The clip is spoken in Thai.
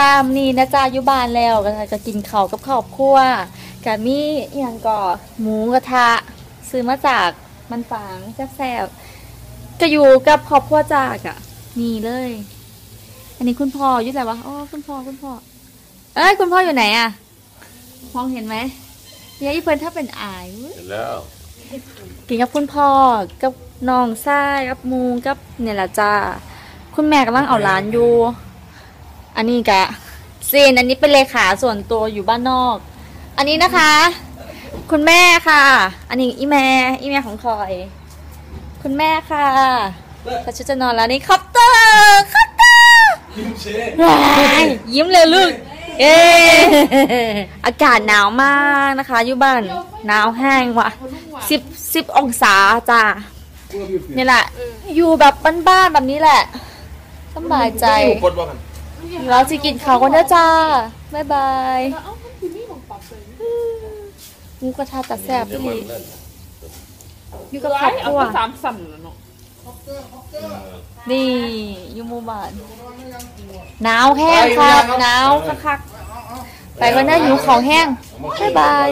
ตามนี่นะจ๊ะอยู่บ้านแล้วก็จะกินข้าวกับครอบครัวกะมีอหย่างก่อหมูกระทะ ซื้อมาจากมันฝางแซ่บๆก็อยู่กับครอบครัวจากอะนี่เลย อันนี้คุณพ่ออยู่ไหนวะอ๋อคุณพ่อคุณพ่อเอ้ยคุณพ่ออยู่ไหนอะมองเห็นไหมเนี่ยอีเพิ่นถ้าเป็นอายเว้ยเห็นแล้วกินกับคุณพ่อกับน้องชายกับหมูกับเนี่ยแหละจ้าคุณแม่กำลังเอาร้านอยู่ อันนี้กะเซนอันนี้เป็นเลขาส่วนตัวอยู่บ้านนอก อันนี้นะคะ คุณแม่ค่ะ อันนี้อีแม่อีแม่ของคอย คุณแม่ค่ะเขาชุดจะนอนแล้วนี่คอปเตอร์คอปเตอร์ยยิ้มเลยลูกเอ๊อากาศหนาวมากนะคะอยู่บ้านหนาวแห้งว่ะสิบสิบองศาจ้านี่แหละ อยู่แบบบ้านๆแบบนี้แหละสบายใจกดว่ากัน เราจะกินข้าวกันเด้อจ้าบ๊ายบายเอ้าคือนี่ของปรับเลยหมูกระทะตัดแซ่บเดี๋ยวพี่มันนั่นอยู่กับครอบคเอารัวไปสามสั่นแล้วเนาะนี่อยู่หมู่บ้านหนาวแห้งครับหนาวคักๆไปกันเด้อหิวของแห้งบ๊ายบาย